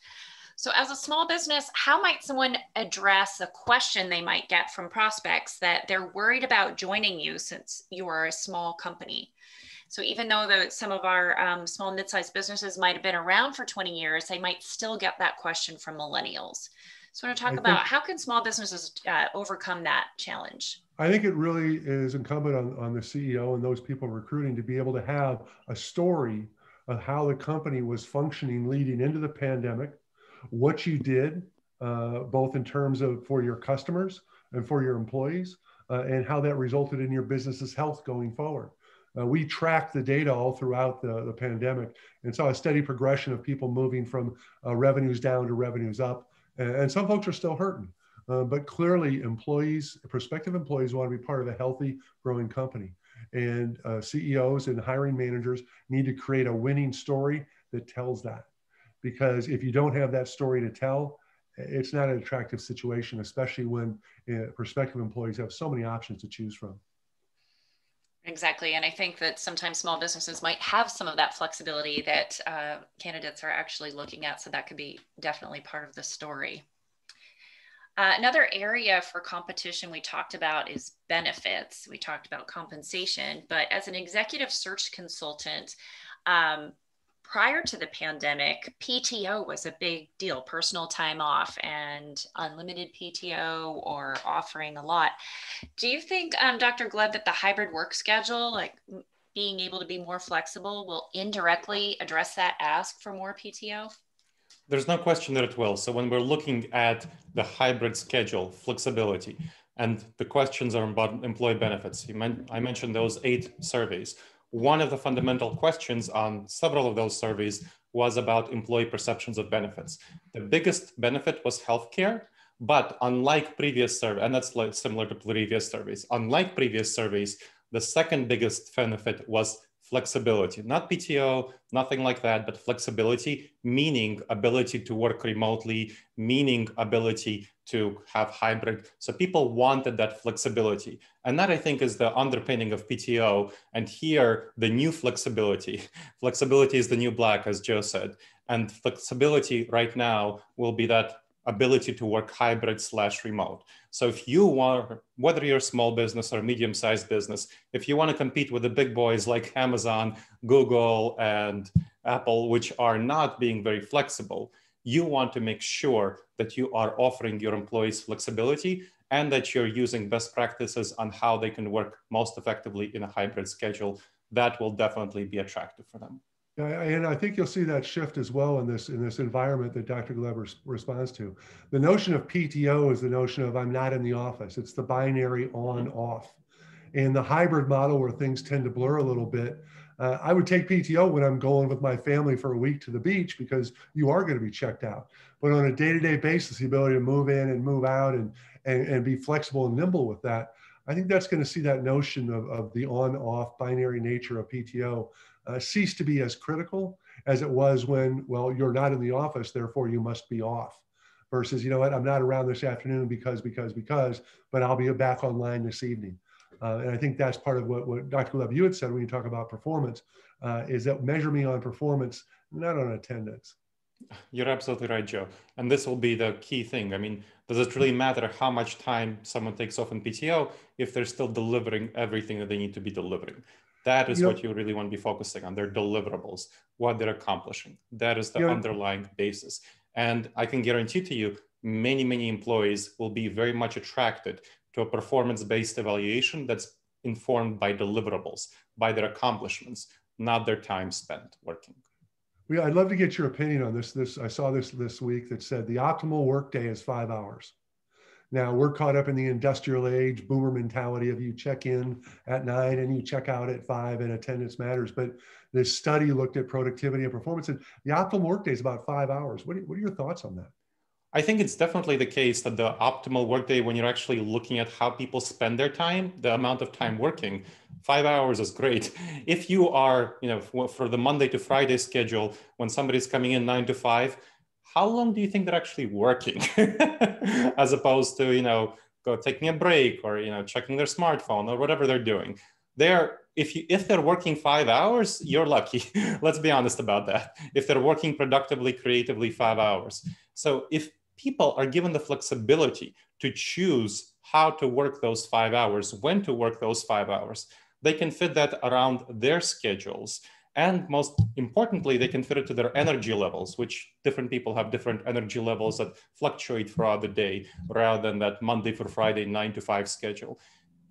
So, as a small business, how might someone address a question they might get from prospects that they're worried about joining you since you are a small company? So even though the, some of our um, small mid-sized businesses might have been around for 20 years, they might still get that question from millennials. So I want to talk I about think, how can small businesses uh, overcome that challenge? I think it really is incumbent on, on the CEO and those people recruiting to be able to have a story of how the company was functioning leading into the pandemic, what you did, uh, both in terms of for your customers and for your employees, uh, and how that resulted in your business's health going forward. Uh, we tracked the data all throughout the, the pandemic and saw a steady progression of people moving from uh, revenues down to revenues up. And, and some folks are still hurting. Uh, but clearly, employees, prospective employees, want to be part of a healthy, growing company. And uh, CEOs and hiring managers need to create a winning story that tells that. Because if you don't have that story to tell, it's not an attractive situation, especially when uh, prospective employees have so many options to choose from. Exactly. And I think that sometimes small businesses might have some of that flexibility that uh, candidates are actually looking at. So that could be definitely part of the story. Uh, another area for competition we talked about is benefits. We talked about compensation, but as an executive search consultant, um, prior to the pandemic, PTO was a big deal, personal time off and unlimited PTO or offering a lot. Do you think, um, Dr. Gleb, that the hybrid work schedule, like being able to be more flexible, will indirectly address that ask for more PTO? There's no question that it will. So when we're looking at the hybrid schedule, flexibility, and the questions are about employee benefits, I mentioned those eight surveys one of the fundamental questions on several of those surveys was about employee perceptions of benefits. The biggest benefit was healthcare, but unlike previous surveys, and that's similar to previous surveys, unlike previous surveys, the second biggest benefit was flexibility, not PTO, nothing like that, but flexibility, meaning ability to work remotely, meaning ability to have hybrid. So people wanted that flexibility. And that I think is the underpinning of PTO. And here, the new flexibility, flexibility is the new black, as Joe said. And flexibility right now will be that ability to work hybrid slash remote. So if you want, whether you're a small business or medium-sized business, if you want to compete with the big boys like Amazon, Google, and Apple, which are not being very flexible, you want to make sure that you are offering your employees flexibility and that you're using best practices on how they can work most effectively in a hybrid schedule. That will definitely be attractive for them. Yeah, and I think you'll see that shift as well in this in this environment that Dr. Gleb res- responds to. The notion of PTO is the notion of I'm not in the office. It's the binary on off. And the hybrid model where things tend to blur a little bit. Uh, I would take PTO when I'm going with my family for a week to the beach because you are going to be checked out. But on a day-to-day basis, the ability to move in and move out and and, and be flexible and nimble with that, I think that's going to see that notion of, of the on-off binary nature of PTO uh, cease to be as critical as it was when, well, you're not in the office, therefore you must be off. Versus, you know what, I'm not around this afternoon because, because, because, but I'll be back online this evening. Uh, and I think that's part of what, what Dr. Gleb, you had said when you talk about performance, uh, is that measure me on performance, not on attendance. You're absolutely right, Joe. And this will be the key thing. I mean, does it really matter how much time someone takes off in PTO if they're still delivering everything that they need to be delivering? That is you what you really want to be focusing on their deliverables, what they're accomplishing. That is the you know, underlying basis. And I can guarantee to you, many, many employees will be very much attracted to a performance based evaluation that's informed by deliverables, by their accomplishments, not their time spent working. Yeah, I'd love to get your opinion on this. This I saw this this week that said the optimal workday is five hours. Now we're caught up in the industrial age boomer mentality of you check in at nine and you check out at five and attendance matters. But this study looked at productivity and performance and the optimal workday is about five hours. What are, what are your thoughts on that? I think it's definitely the case that the optimal workday, when you're actually looking at how people spend their time, the amount of time working, five hours is great. If you are, you know, for the Monday to Friday schedule, when somebody's coming in nine to five, how long do you think they're actually working? As opposed to you know go taking a break or you know checking their smartphone or whatever they're doing. They're if you if they're working five hours you're lucky. Let's be honest about that. If they're working productively creatively five hours. So if people are given the flexibility to choose how to work those five hours when to work those five hours they can fit that around their schedules and most importantly, they can fit it to their energy levels, which different people have different energy levels that fluctuate throughout the day rather than that Monday for Friday, nine to five schedule.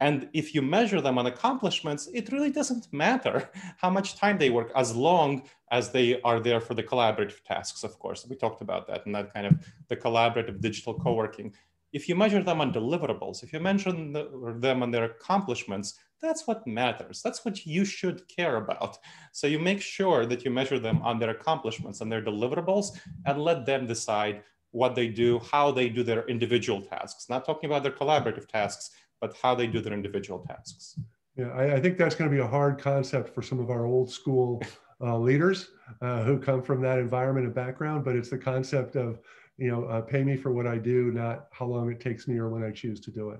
And if you measure them on accomplishments, it really doesn't matter how much time they work as long as they are there for the collaborative tasks, of course. We talked about that and that kind of the collaborative digital co-working. If you measure them on deliverables, if you mention them on their accomplishments, that's what matters. That's what you should care about. So you make sure that you measure them on their accomplishments and their deliverables and let them decide what they do, how they do their individual tasks. Not talking about their collaborative tasks, but how they do their individual tasks. Yeah, I, I think that's going to be a hard concept for some of our old school uh, leaders uh, who come from that environment and background, but it's the concept of, you know, uh, pay me for what I do, not how long it takes me or when I choose to do it.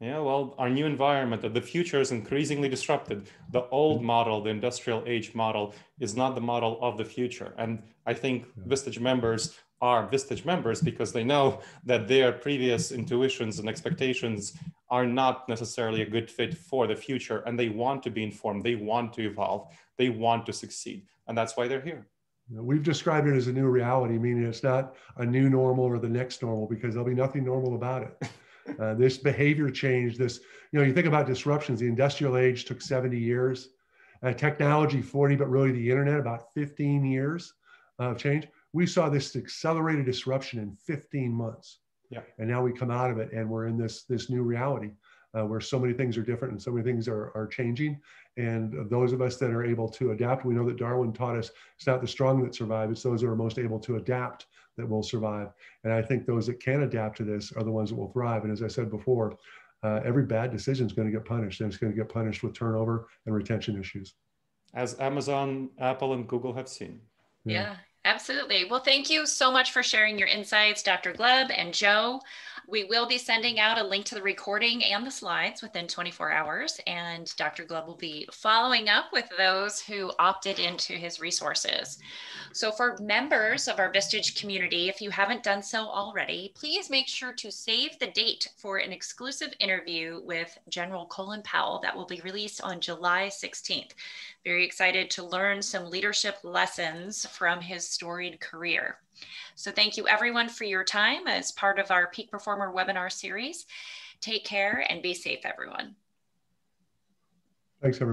Yeah, well, our new environment, the future is increasingly disrupted. The old model, the industrial age model, is not the model of the future. And I think Vistage members are Vistage members because they know that their previous intuitions and expectations are not necessarily a good fit for the future. And they want to be informed, they want to evolve, they want to succeed. And that's why they're here. We've described it as a new reality, meaning it's not a new normal or the next normal because there'll be nothing normal about it. Uh, this behavior change, this, you know, you think about disruptions, the industrial age took 70 years, uh, technology 40, but really the internet about 15 years of change. We saw this accelerated disruption in 15 months. Yeah. And now we come out of it and we're in this, this new reality. Uh, where so many things are different and so many things are, are changing. And those of us that are able to adapt, we know that Darwin taught us it's not the strong that survive, it's those that are most able to adapt that will survive. And I think those that can adapt to this are the ones that will thrive. And as I said before, uh, every bad decision is going to get punished, and it's going to get punished with turnover and retention issues. As Amazon, Apple, and Google have seen. yeah. yeah. Absolutely. Well, thank you so much for sharing your insights, Dr. Gleb and Joe. We will be sending out a link to the recording and the slides within 24 hours, and Dr. Gleb will be following up with those who opted into his resources. So, for members of our Vistage community, if you haven't done so already, please make sure to save the date for an exclusive interview with General Colin Powell that will be released on July 16th. Very excited to learn some leadership lessons from his storied career. So thank you everyone for your time as part of our Peak Performer webinar series. Take care and be safe, everyone. Thanks, everyone.